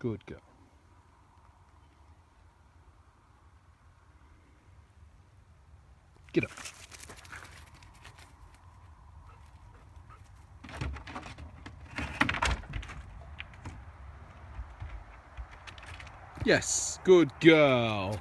Good girl. Get up. Yes, good girl.